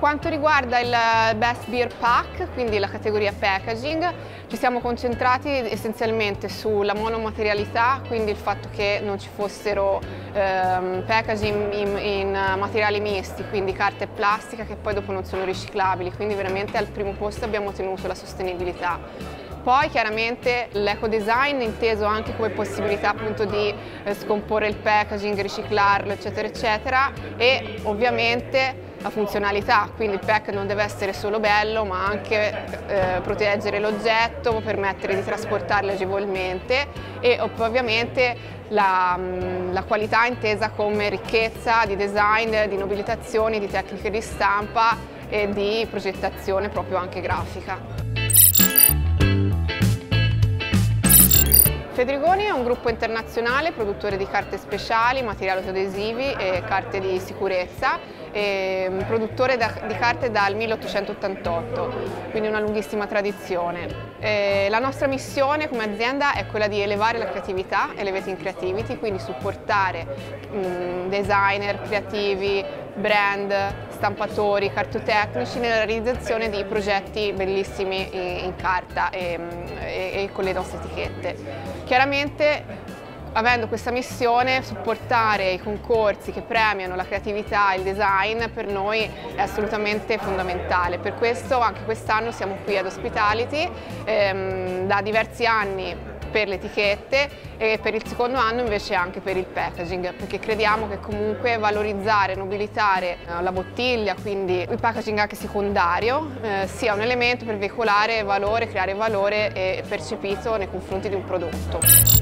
quanto riguarda il Best Beer Pack, quindi la categoria packaging, ci siamo concentrati essenzialmente sulla monomaterialità, quindi il fatto che non ci fossero ehm, packaging in, in, materiali misti, quindi carta e plastica che poi dopo non sono riciclabili, quindi veramente al primo posto abbiamo tenuto la sostenibilità. Poi chiaramente l'eco design inteso anche come possibilità appunto di eh, scomporre il packaging, riciclarlo eccetera eccetera e ovviamente la funzionalità, quindi il pack non deve essere solo bello ma anche eh, proteggere l'oggetto, permettere di trasportarlo agevolmente e ovviamente la, mm, la, qualità intesa come ricchezza di design, di nobilitazioni, di tecniche di stampa e di progettazione proprio anche grafica. Fedrigoni è un gruppo internazionale produttore di carte speciali, materiali adesivi e carte di sicurezza, produttore di carte dal 1888, quindi una lunghissima tradizione. E la nostra missione come azienda è quella di elevare la creatività, Elevating Creativity, quindi supportare mh, designer, creativi, brand, stampatori, cartotecnici nella realizzazione di progetti bellissimi in, in carta e, e, e con le nostre etichette. Chiaramente avendo questa missione, supportare i concorsi che premiano la creatività e il design per noi è assolutamente fondamentale. Per questo anche quest'anno siamo qui ad Hospitality, ehm, da diversi anni per le etichette e per il secondo anno invece anche per il packaging perché crediamo che comunque valorizzare, nobilitare eh, la bottiglia, quindi il packaging anche secondario, eh, sia un elemento per veicolare valore, creare valore percepito nei confronti di un prodotto.